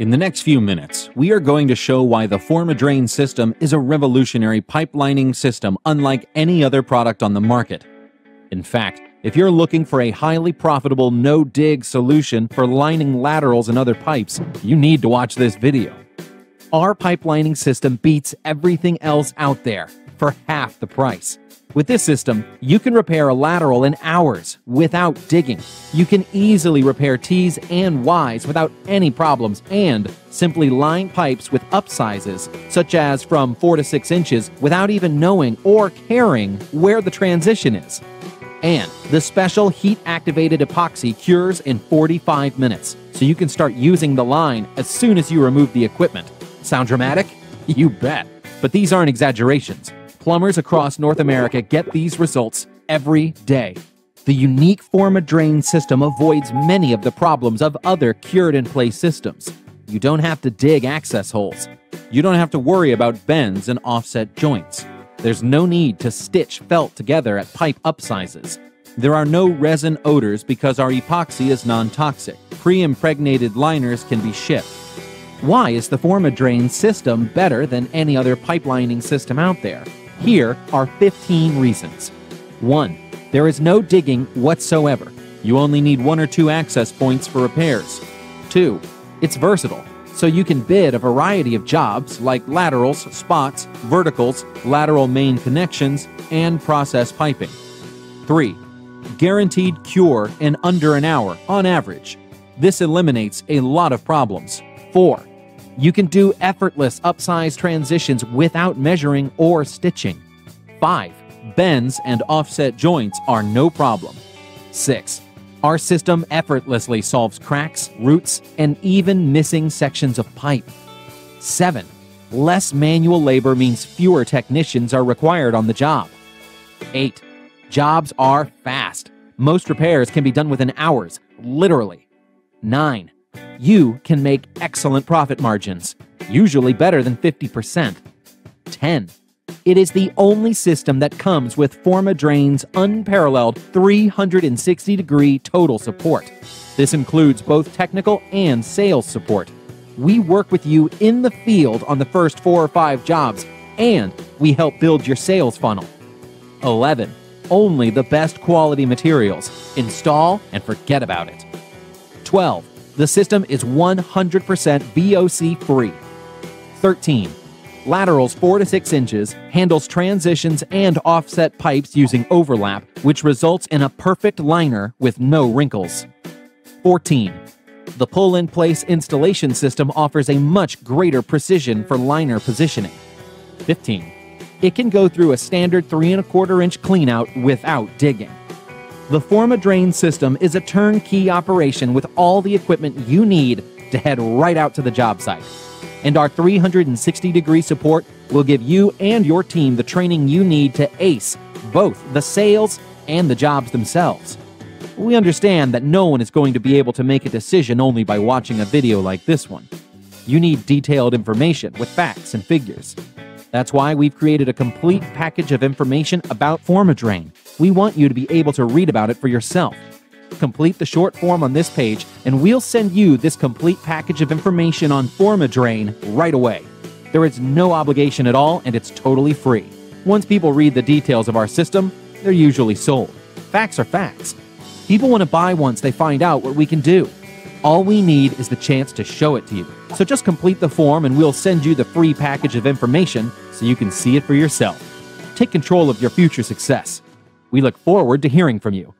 In the next few minutes, we are going to show why the Formadrain system is a revolutionary pipelining system unlike any other product on the market. In fact, if you're looking for a highly profitable no-dig solution for lining laterals and other pipes, you need to watch this video. Our pipelining system beats everything else out there for half the price. With this system, you can repair a lateral in hours without digging. You can easily repair T's and Y's without any problems and simply line pipes with upsizes, such as from 4 to 6 inches, without even knowing or caring where the transition is. And the special heat activated epoxy cures in 45 minutes, so you can start using the line as soon as you remove the equipment. Sound dramatic? You bet. But these aren't exaggerations. Plumbers across North America get these results every day. The unique Formadrain system avoids many of the problems of other cured in place systems. You don't have to dig access holes. You don't have to worry about bends and offset joints. There's no need to stitch felt together at pipe upsizes. There are no resin odors because our epoxy is non toxic. Pre impregnated liners can be shipped. Why is the Formadrain system better than any other pipelining system out there? Here are 15 reasons. 1. There is no digging whatsoever. You only need one or two access points for repairs. 2. It's versatile, so you can bid a variety of jobs like laterals, spots, verticals, lateral main connections, and process piping. 3. Guaranteed cure in under an hour on average. This eliminates a lot of problems. 4. You can do effortless upsize transitions without measuring or stitching. 5. Bends and offset joints are no problem. 6. Our system effortlessly solves cracks, roots, and even missing sections of pipe. 7. Less manual labor means fewer technicians are required on the job. 8. Jobs are fast. Most repairs can be done within hours, literally. 9 you can make excellent profit margins, usually better than 50%. 10. It is the only system that comes with Formadrain's unparalleled 360 degree total support. This includes both technical and sales support. We work with you in the field on the first four or five jobs, and we help build your sales funnel. 11. Only the best quality materials. Install and forget about it. 12. The system is 100% VOC free. 13. Laterals 4 to 6 inches, handles transitions and offset pipes using overlap, which results in a perfect liner with no wrinkles. 14. The pull in place installation system offers a much greater precision for liner positioning. 15. It can go through a standard 3 and a quarter inch cleanout without digging. The Formadrain system is a turnkey operation with all the equipment you need to head right out to the job site. And our 360 degree support will give you and your team the training you need to ace both the sales and the jobs themselves. We understand that no one is going to be able to make a decision only by watching a video like this one. You need detailed information with facts and figures. That's why we've created a complete package of information about Formadrain we want you to be able to read about it for yourself. Complete the short form on this page, and we'll send you this complete package of information on Formadrain right away. There is no obligation at all, and it's totally free. Once people read the details of our system, they're usually sold. Facts are facts. People want to buy once they find out what we can do. All we need is the chance to show it to you. So just complete the form and we'll send you the free package of information so you can see it for yourself. Take control of your future success. We look forward to hearing from you.